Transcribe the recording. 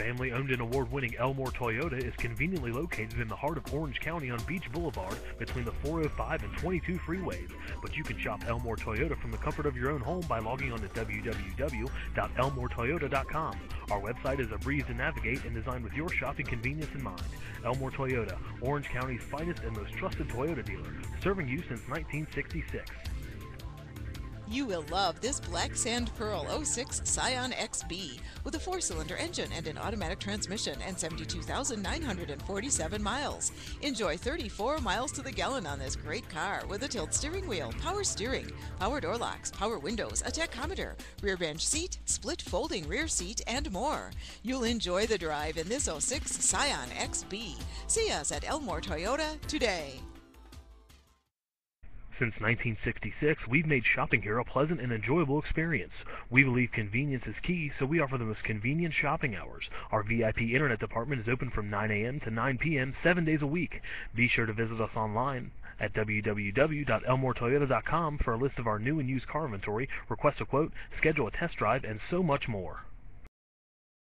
family-owned and award-winning Elmore Toyota is conveniently located in the heart of Orange County on Beach Boulevard between the 405 and 22 freeways. But you can shop Elmore Toyota from the comfort of your own home by logging on to www.elmoretoyota.com. Our website is a breeze to navigate and designed with your shopping convenience in mind. Elmore Toyota, Orange County's finest and most trusted Toyota dealer, serving you since 1966. You will love this Black Sand Pearl 06 Scion XB with a four cylinder engine and an automatic transmission and 72,947 miles. Enjoy 34 miles to the gallon on this great car with a tilt steering wheel, power steering, power door locks, power windows, a tachometer, rear bench seat, split folding rear seat, and more. You'll enjoy the drive in this 06 Scion XB. See us at Elmore Toyota today. Since 1966, we've made shopping here a pleasant and enjoyable experience. We believe convenience is key, so we offer the most convenient shopping hours. Our VIP Internet department is open from 9 a.m. to 9 p.m. seven days a week. Be sure to visit us online at www.elmoretoyota.com for a list of our new and used car inventory, request a quote, schedule a test drive, and so much more.